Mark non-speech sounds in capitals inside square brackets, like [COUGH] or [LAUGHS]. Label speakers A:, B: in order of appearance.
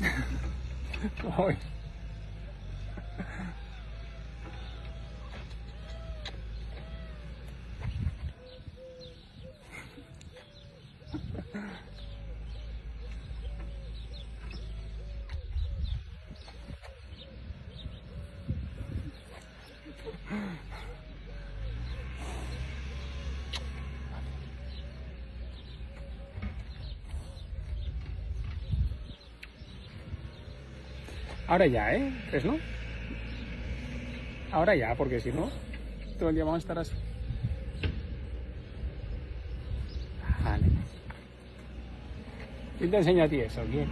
A: Uy. [LAUGHS] Ahora ya, ¿eh? ¿Crees no? Ahora ya, porque si no, todo el día vamos a estar así. Vale. ¿Quién te enseña a ti eso? ¿Quién?